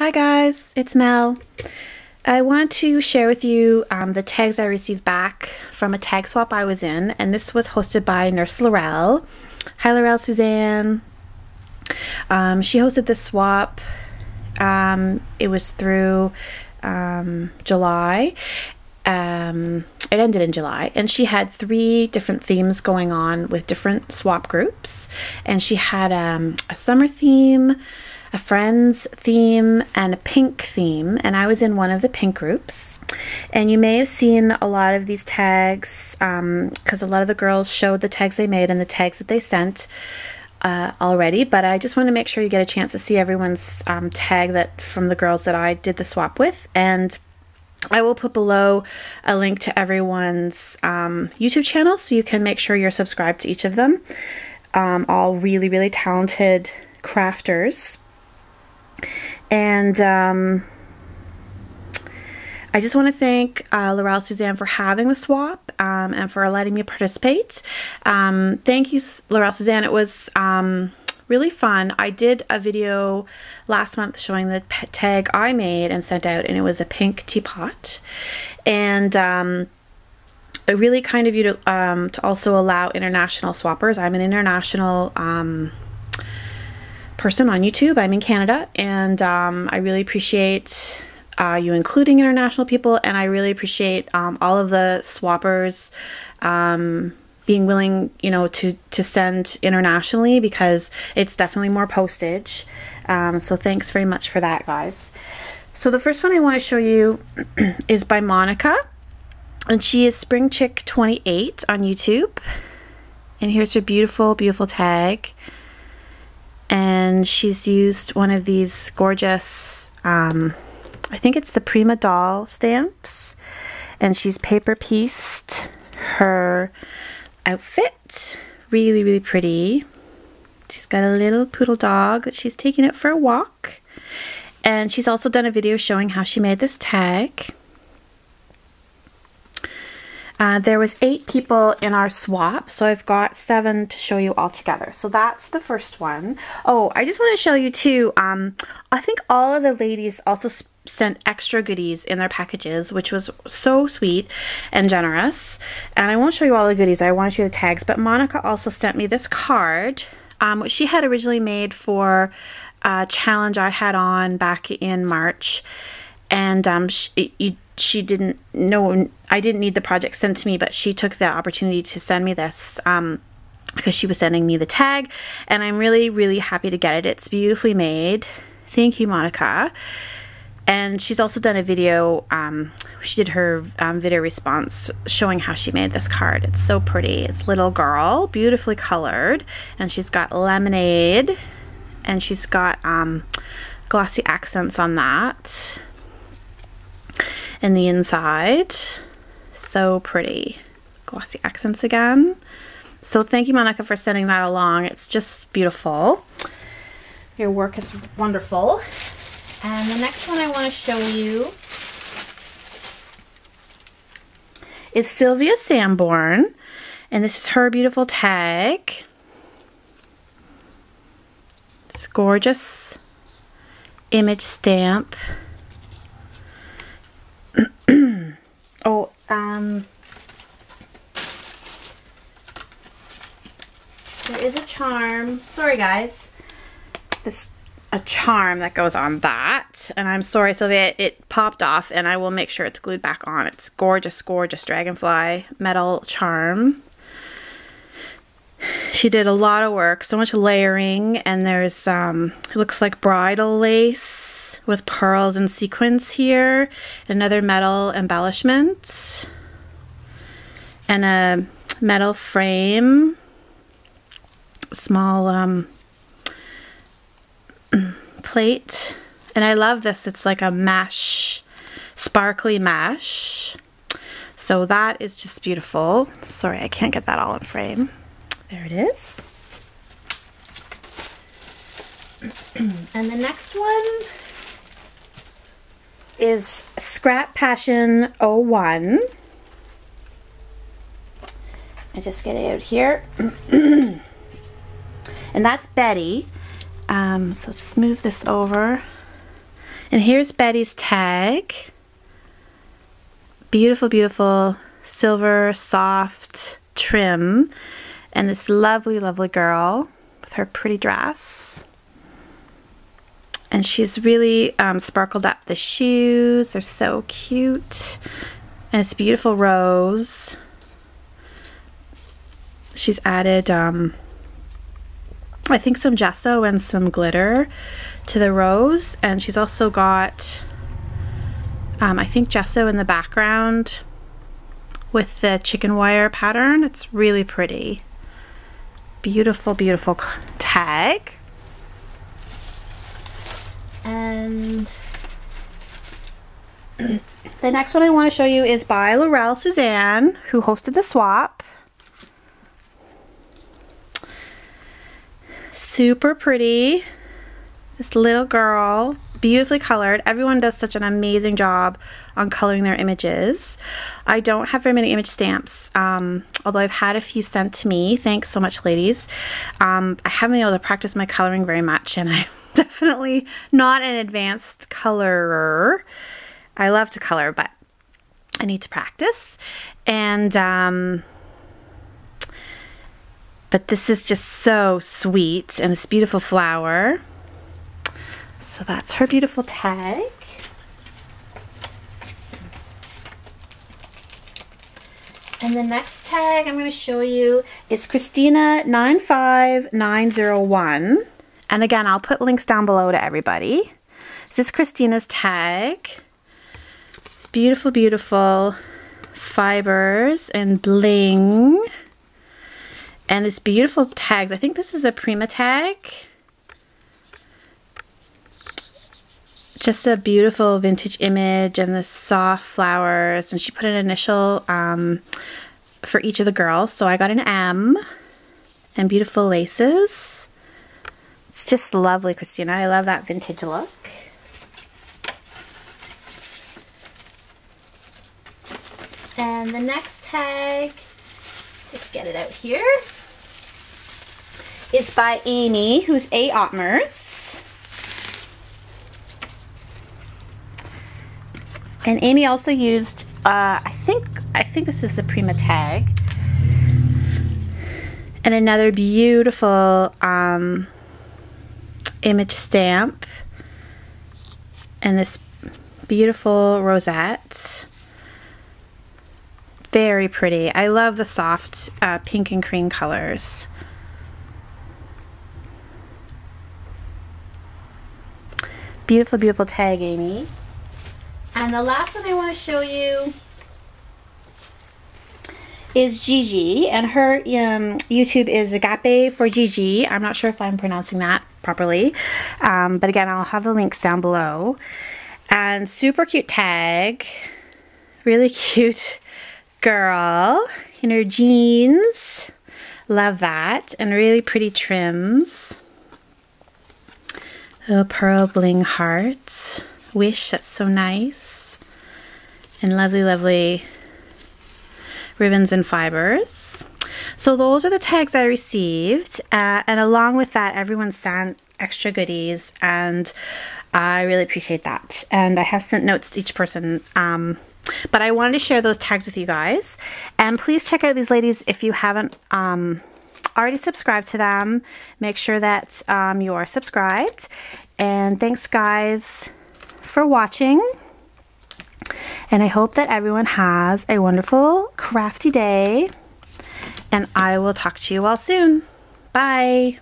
Hi guys, it's Mel. I want to share with you um, the tags I received back from a tag swap I was in, and this was hosted by Nurse Larelle. Hi Larelle Suzanne. Um, she hosted this swap. Um, it was through um, July. Um, it ended in July, and she had three different themes going on with different swap groups. And she had um, a summer theme, a friends theme and a pink theme, and I was in one of the pink groups. And you may have seen a lot of these tags because um, a lot of the girls showed the tags they made and the tags that they sent uh, already. But I just want to make sure you get a chance to see everyone's um, tag that from the girls that I did the swap with. And I will put below a link to everyone's um, YouTube channel so you can make sure you're subscribed to each of them. Um, all really, really talented crafters. And um, I just want to thank uh, Larelle Suzanne for having the swap um, and for letting me participate. Um, thank you, Larelle Suzanne. It was um, really fun. I did a video last month showing the tag I made and sent out, and it was a pink teapot. And um, it really kind of you to, um, to also allow international swappers. I'm an international um, person on YouTube. I'm in Canada, and um, I really appreciate uh, you including international people, and I really appreciate um, all of the swappers um, being willing, you know, to to send internationally because it's definitely more postage. Um, so thanks very much for that, guys. So the first one I want to show you is by Monica, and she is Spring Chick 28 on YouTube. And here's her beautiful, beautiful tag and she's used one of these gorgeous, um, I think it's the Prima Doll stamps, and she's paper pieced her outfit. Really, really pretty. She's got a little poodle dog that she's taking it for a walk. And she's also done a video showing how she made this tag. Uh, there was eight people in our swap, so I've got seven to show you all together. So that's the first one. Oh, I just want to show you too. Um, I think all of the ladies also sent extra goodies in their packages, which was so sweet and generous. And I won't show you all the goodies. I want to show you the tags. But Monica also sent me this card, um, which she had originally made for a challenge I had on back in March. And um, she, she didn't know I didn't need the project sent to me, but she took the opportunity to send me this um, because she was sending me the tag, and I'm really really happy to get it. It's beautifully made. Thank you, Monica. And she's also done a video. Um, she did her um, video response showing how she made this card. It's so pretty. It's little girl, beautifully colored, and she's got lemonade, and she's got um, glossy accents on that and the inside. So pretty. Glossy accents again. So thank you, Monica, for sending that along. It's just beautiful. Your work is wonderful. And the next one I want to show you is Sylvia Sanborn. And this is her beautiful tag. This gorgeous image stamp. oh, um, there is a charm. Sorry, guys. This a charm that goes on that. And I'm sorry, Sylvia, it, it popped off, and I will make sure it's glued back on. It's gorgeous, gorgeous dragonfly metal charm. She did a lot of work, so much layering, and there's, um, it looks like bridal lace with pearls and sequins here. Another metal embellishment. And a metal frame. Small um, plate. And I love this. It's like a mesh, sparkly mesh. So that is just beautiful. Sorry, I can't get that all in frame. There it is. and the next one is Scrap Passion 01. I just get it out here. and that's Betty. Um, so just move this over. And here's Betty's tag. Beautiful, beautiful silver soft trim. And this lovely, lovely girl with her pretty dress. And she's really um, sparkled up the shoes. They're so cute. And it's beautiful rose. She's added, um, I think, some gesso and some glitter to the rose. And she's also got, um, I think, gesso in the background with the chicken wire pattern. It's really pretty. Beautiful, beautiful tag. And the next one I want to show you is by Larelle Suzanne, who hosted the swap. Super pretty. This little girl, beautifully colored. Everyone does such an amazing job on coloring their images. I don't have very many image stamps, um, although I've had a few sent to me. Thanks so much, ladies. Um, I haven't been able to practice my coloring very much, and I'm definitely not an advanced colorer. I love to color, but I need to practice. And, um, but this is just so sweet and this beautiful flower. So that's her beautiful tag. And the next tag I'm going to show you is Kristina 95901. And again, I'll put links down below to everybody. This is Kristina's tag. Beautiful, beautiful fibers and bling. And this beautiful tags. I think this is a Prima tag. Just a beautiful vintage image and the soft flowers. And she put an initial um, for each of the girls. So I got an M and beautiful laces. It's just lovely, Kristina. I love that vintage look. And the next tag, just get it out here, is by Amy, who's A. Ottmers. And Amy also used, uh, I think, I think this is the Prima tag. And another beautiful um, image stamp. And this beautiful rosette. Very pretty. I love the soft uh, pink and cream colors. Beautiful, beautiful tag, Amy. And the last one I want to show you is Gigi, and her um, YouTube is Agape for Gigi. I'm not sure if I'm pronouncing that properly, um, but again, I'll have the links down below. And super cute tag, really cute girl in her jeans. Love that. And really pretty trims. Little pearl bling hearts. Wish, that's so nice. And lovely, lovely ribbons and fibers. So those are the tags I received. Uh, and along with that, everyone sent extra goodies. And I really appreciate that. And I have sent notes to each person. Um, but I wanted to share those tags with you guys. And please check out these ladies if you haven't um, already subscribed to them. Make sure that um, you are subscribed. And thanks, guys, for watching. And I hope that everyone has a wonderful, crafty day. And I will talk to you all soon. Bye.